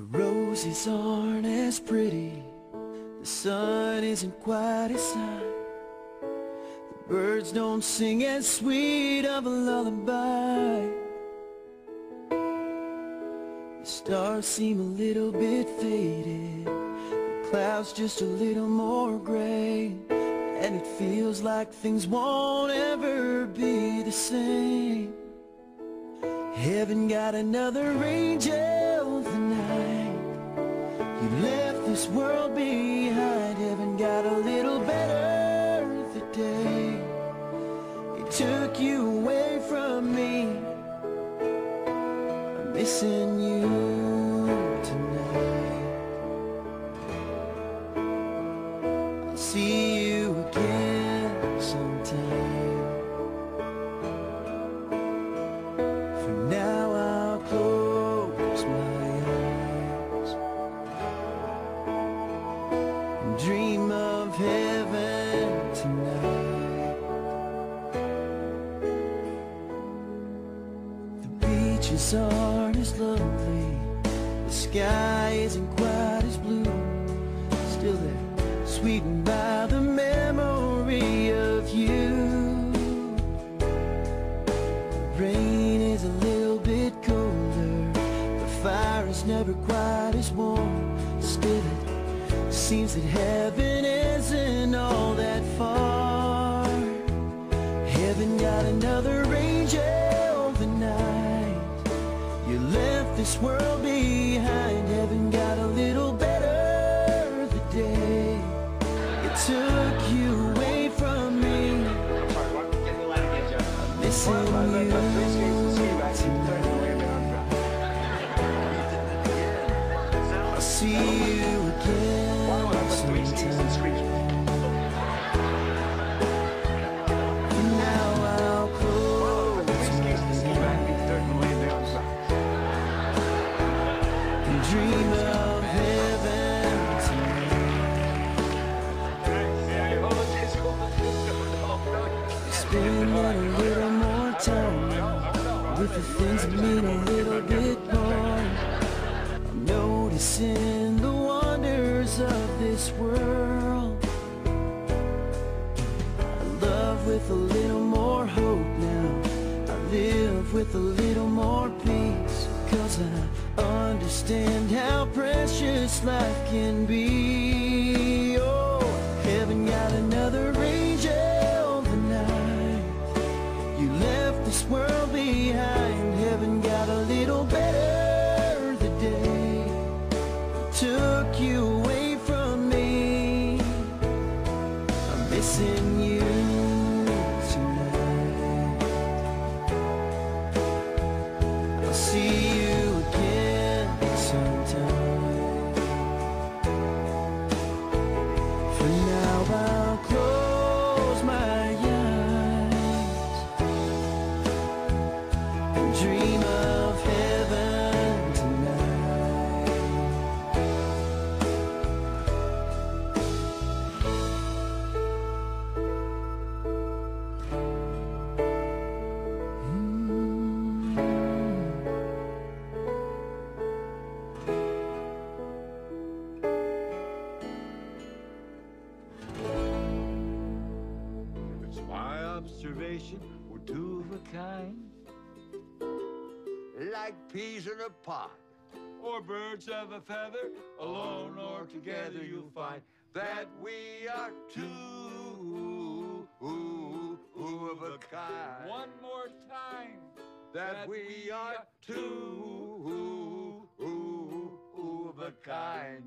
roses aren't as pretty. The sun isn't quite as high. The birds don't sing as sweet of a lullaby. The stars seem a little bit faded. The clouds just a little more gray. And it feels like things won't ever be the same. Heaven got another angel. You left this world behind. Heaven got a little better the day. It took you away from me. I'm missing you tonight. I'll see you again The beaches aren't as lovely, the sky isn't quite as blue. Still they're sweetened by the memory of you. The rain is a little bit colder. The fire is never quite as warm. Still, it seems that heaven far. Heaven got another angel tonight. You left this world behind. Heaven got a little better the day. It took you away from me. I'm missing you see you with the things mean a little bit more. I'm noticing the wonders of this world. I love with a little more hope now. I live with a little more peace. Cause I understand how precious life can be. Took you observation we're two of a kind. like peas in a pod. Or birds of a feather, alone or together you'll find that we are two of a kind. One more time. That we are two of a kind.